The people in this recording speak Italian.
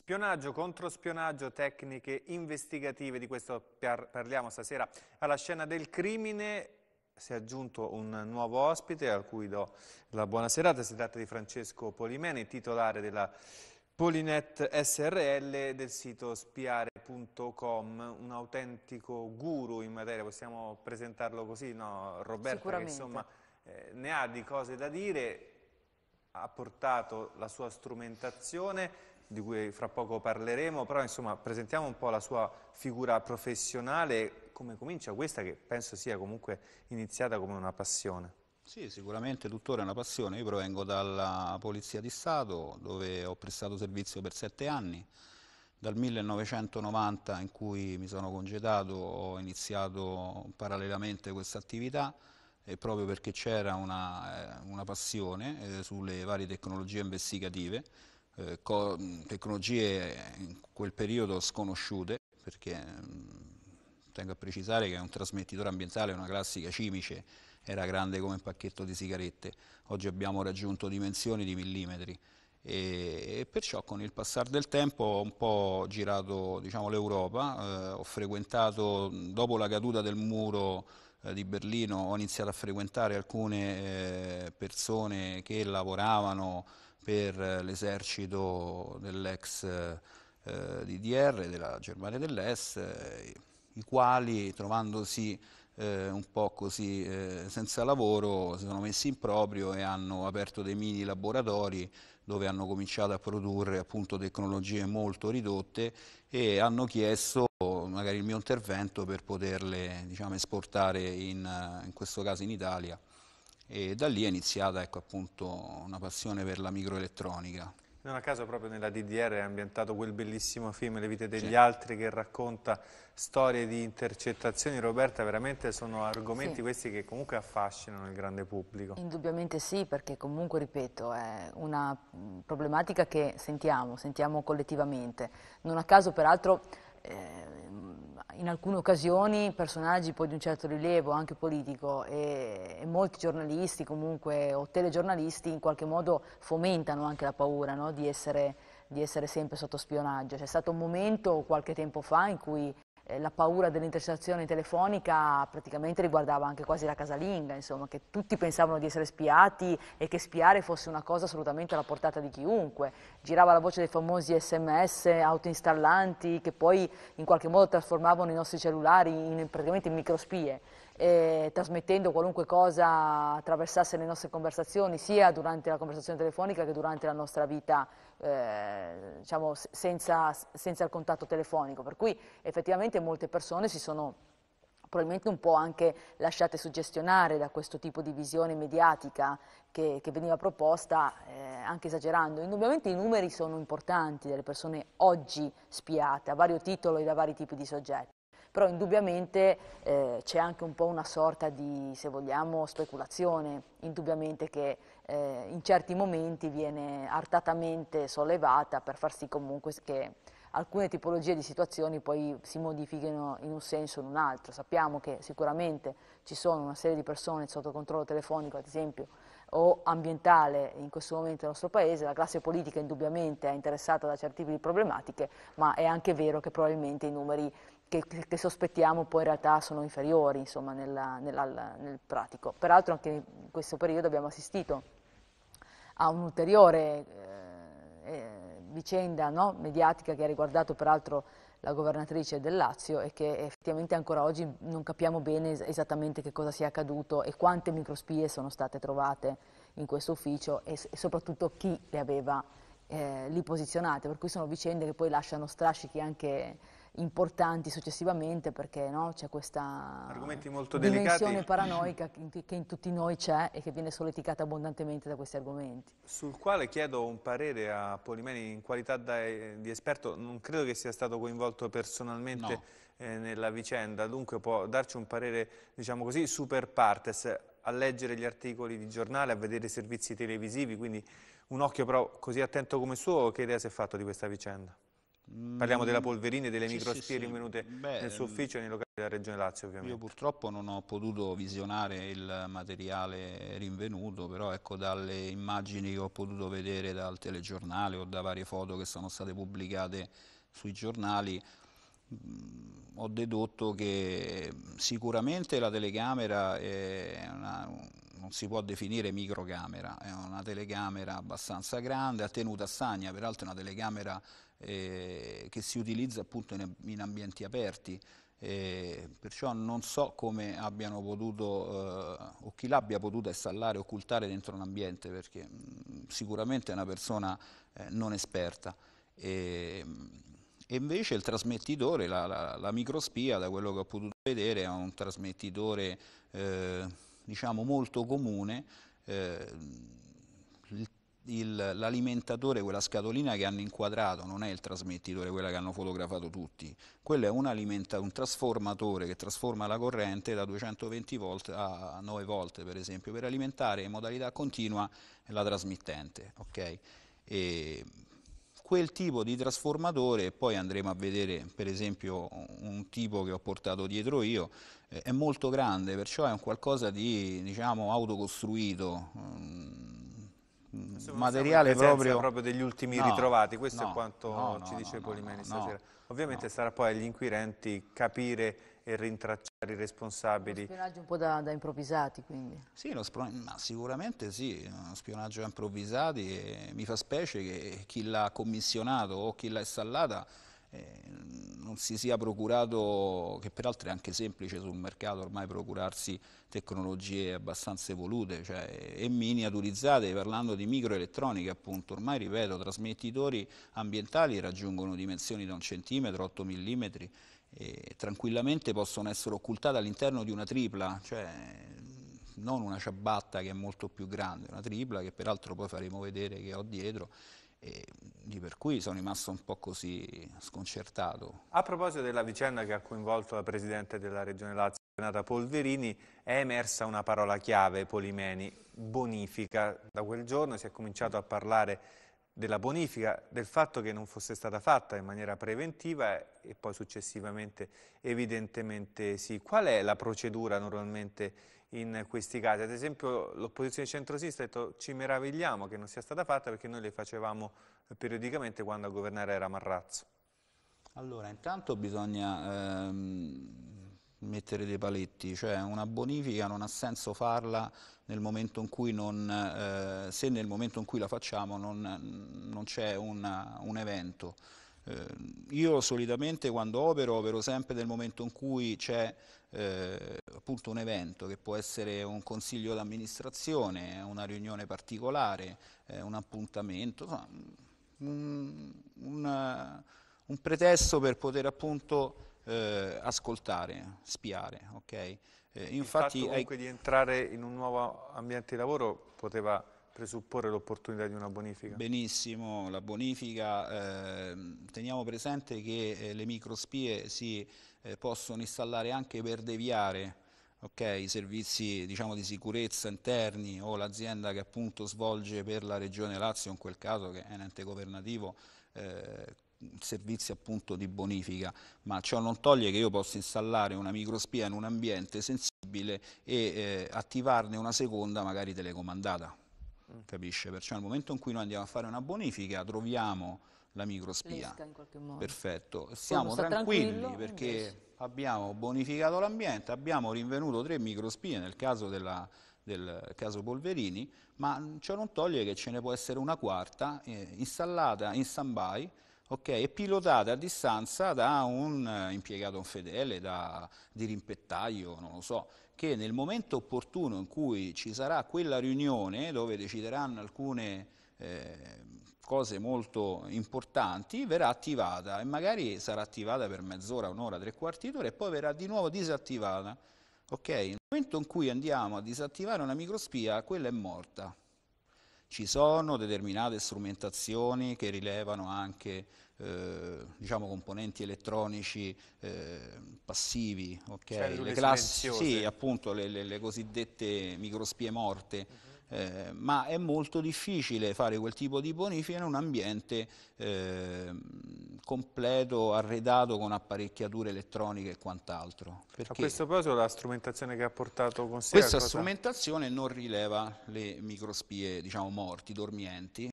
Spionaggio, controspionaggio, tecniche investigative, di questo parliamo stasera. Alla scena del crimine. Si è aggiunto un nuovo ospite a cui do la buona serata, si tratta di Francesco Polimeni, titolare della Polinet SRL del sito spiare.com, un autentico guru in materia, possiamo presentarlo così, no Roberto? Che, insomma eh, ne ha di cose da dire, ha portato la sua strumentazione, di cui fra poco parleremo, però insomma presentiamo un po' la sua figura professionale, come comincia questa che penso sia comunque iniziata come una passione. Sì, sicuramente tuttora è una passione, io provengo dalla Polizia di Stato dove ho prestato servizio per sette anni, dal 1990 in cui mi sono congedato ho iniziato parallelamente questa attività e proprio perché c'era una, eh, una, passione eh, sulle varie tecnologie investigative eh, tecnologie in quel periodo sconosciute, perché mh, tengo a precisare che un trasmettitore ambientale, una classica cimice, era grande come un pacchetto di sigarette, oggi abbiamo raggiunto dimensioni di millimetri. E, e perciò con il passare del tempo ho un po' girato diciamo, l'Europa, eh, ho frequentato dopo la caduta del muro eh, di Berlino, ho iniziato a frequentare alcune eh, persone che lavoravano per eh, l'esercito dell'ex eh, DDR, della Germania dell'Est, eh, i quali trovandosi eh, un po' così eh, senza lavoro si sono messi in proprio e hanno aperto dei mini laboratori dove hanno cominciato a produrre appunto tecnologie molto ridotte e hanno chiesto magari il mio intervento per poterle diciamo, esportare in, in questo caso in Italia e da lì è iniziata ecco, appunto, una passione per la microelettronica. Non a caso proprio nella DDR è ambientato quel bellissimo film Le vite degli sì. altri che racconta storie di intercettazioni. Roberta, veramente sono argomenti sì. questi che comunque affascinano il grande pubblico. Indubbiamente sì, perché comunque, ripeto, è una problematica che sentiamo, sentiamo collettivamente. Non a caso, peraltro, eh, in alcune occasioni personaggi poi di un certo rilievo, anche politico, e, e molti giornalisti comunque, o telegiornalisti in qualche modo fomentano anche la paura no? di, essere, di essere sempre sotto spionaggio. C'è stato un momento qualche tempo fa in cui la paura dell'intercettazione telefonica praticamente riguardava anche quasi la casalinga, insomma, che tutti pensavano di essere spiati e che spiare fosse una cosa assolutamente alla portata di chiunque. Girava la voce dei famosi sms autoinstallanti che poi in qualche modo trasformavano i nostri cellulari in, praticamente in microspie eh, trasmettendo qualunque cosa attraversasse le nostre conversazioni, sia durante la conversazione telefonica che durante la nostra vita eh, diciamo, senza, senza il contatto telefonico. Per cui effettivamente molte persone si sono probabilmente un po' anche lasciate suggestionare da questo tipo di visione mediatica che, che veniva proposta, eh, anche esagerando. Indubbiamente i numeri sono importanti delle persone oggi spiate a vario titolo e da vari tipi di soggetti però indubbiamente eh, c'è anche un po' una sorta di, se vogliamo, speculazione, indubbiamente che eh, in certi momenti viene artatamente sollevata per far sì comunque che alcune tipologie di situazioni poi si modifichino in un senso o in un altro. Sappiamo che sicuramente ci sono una serie di persone sotto controllo telefonico, ad esempio, o ambientale in questo momento nel nostro Paese, la classe politica indubbiamente è interessata da certi tipi di problematiche, ma è anche vero che probabilmente i numeri che, che, sospettiamo poi in realtà sono inferiori insomma, nella, nella, nel pratico. Peraltro anche in questo periodo abbiamo assistito a un'ulteriore eh, eh, vicenda no, mediatica che ha riguardato peraltro la governatrice del Lazio e che effettivamente ancora oggi non capiamo bene esattamente che cosa sia accaduto e quante microspie sono state trovate in questo ufficio e, e soprattutto chi le aveva eh, lì posizionate, per cui sono vicende che poi lasciano strascichi anche importanti successivamente perché no, c'è questa dimensione delicati. paranoica che, che in tutti noi c'è e che viene solleticata abbondantemente da questi argomenti. Sul quale chiedo un parere a Polimeni in qualità da, di esperto, non credo che sia stato coinvolto personalmente no. eh, nella vicenda, dunque può darci un parere diciamo così super partes a leggere gli articoli di giornale, a vedere i servizi televisivi, quindi un occhio però così attento come il suo, che idea si è fatto di questa vicenda? Parliamo della polverina e delle sì, microspie sì, rinvenute Beh, nel suo ufficio e nei locali della Regione Lazio ovviamente. Io purtroppo non ho potuto visionare il materiale rinvenuto, però ecco dalle immagini che ho potuto vedere dal telegiornale o da varie foto che sono state pubblicate sui giornali, mh, ho dedotto che sicuramente la telecamera una, non si può definire microcamera, è una telecamera abbastanza grande, a tenuta stagna, peraltro è una telecamera eh, che si utilizza appunto in, in ambienti aperti, eh, perciò non so come abbiano potuto eh, o chi l'abbia potuta installare occultare dentro un ambiente perché mh, sicuramente è una persona eh, non esperta. E, e, invece il trasmettitore, la, la, la, microspia, da quello che ho potuto vedere, è un trasmettitore eh, diciamo molto comune. L'alimentatore, quella scatolina che hanno inquadrato, non è il trasmettitore, quella che hanno fotografato tutti, quello è un, un trasformatore che trasforma la corrente da 220 volt a 9 volt per esempio, per alimentare in modalità continua la trasmittente. Okay? quel tipo di trasformatore, poi andremo a vedere per esempio un tipo che ho portato dietro io, eh, è molto grande, perciò è un qualcosa di diciamo, autocostruito, um, materiale proprio... proprio... degli ultimi no, ritrovati, questo no, è quanto no, ci dice Polimeni stasera. Ovviamente sarà poi agli inquirenti capire e rintracciare i responsabili. Uno spionaggio un po' da, da improvvisati quindi? Sì, sicuramente sì, uno spionaggio da improvvisati e mi fa specie che chi l'ha commissionato o chi l'ha installata eh, non si sia procurato, che peraltro è anche semplice sul mercato ormai procurarsi tecnologie abbastanza evolute cioè, e miniaturizzate, parlando di microelettronica appunto, ormai ripeto, trasmettitori ambientali raggiungono dimensioni da un centimetro, 8 mm, e tranquillamente possono essere occultate all'interno di una tripla, cioè non una ciabatta che è molto più grande, una tripla che peraltro poi faremo vedere che ho dietro, e di per cui sono rimasto un po' così sconcertato. A proposito della vicenda che ha coinvolto la Presidente della Regione Lazio, Renata Polverini, è emersa una parola chiave, Polimeni, bonifica. Da quel giorno si è cominciato a parlare della bonifica, del fatto che non fosse stata fatta in maniera preventiva e poi successivamente evidentemente sì. Qual è la procedura normalmente in questi casi. Ad esempio l'opposizione centrosista ha detto ci meravigliamo che non sia stata fatta perché noi le facevamo periodicamente quando a governare era Marrazzo. Allora, intanto bisogna ehm, mettere dei paletti, cioè una bonifica non ha senso farla nel momento in cui non, eh, se nel momento in cui la facciamo non, non c'è un, un evento. Eh, io solitamente quando opero, opero sempre nel momento in cui c'è eh, appunto un evento che può essere un consiglio d'amministrazione, una riunione particolare, eh, un appuntamento, insomma, un, un, un, pretesto per poter appunto eh, ascoltare, spiare. Okay? Eh, infatti, Il fatto comunque hai... di entrare in un nuovo ambiente di lavoro poteva presupporre l'opportunità di una bonifica? Benissimo, la bonifica, eh, teniamo presente che eh, le microspie si eh, possono installare anche per deviare okay, i servizi diciamo, di sicurezza interni o l'azienda che appunto svolge per la Regione Lazio, in quel caso che è un ente governativo, eh, servizi appunto di bonifica, ma ciò non toglie che io possa installare una microspia in un ambiente sensibile e eh, attivarne una seconda magari telecomandata capisce? Perciò nel momento in cui noi andiamo a fare una bonifica troviamo la microspia. Perfetto, siamo tranquilli perché invece. abbiamo bonificato l'ambiente, abbiamo rinvenuto tre microspie nel caso della, del caso Polverini, ma ciò non toglie che ce ne può essere una quarta eh, installata in stand-by okay, e pilotata a distanza da un eh, impiegato fedele, da, di rimpettaio, non lo so, che nel momento opportuno in cui ci sarà quella riunione dove decideranno alcune eh, cose molto importanti, verrà attivata e magari sarà attivata per mezz'ora, un'ora, tre quarti d'ora e poi verrà di nuovo disattivata. Okay? Nel momento in cui andiamo a disattivare una microspia, quella è morta. Ci sono determinate strumentazioni che rilevano anche eh, diciamo, componenti elettronici eh, passivi, okay? le classi, sì, appunto le, le, le, cosiddette microspie morte, uh -huh. eh, ma è molto difficile fare quel tipo di bonifica in un ambiente eh, completo, arredato con apparecchiature elettroniche e quant'altro. A questo proposito la strumentazione che ha portato con sé... Questa strumentazione non rileva le microspie diciamo, morti, dormienti,